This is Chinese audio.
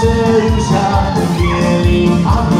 剩下的夜里。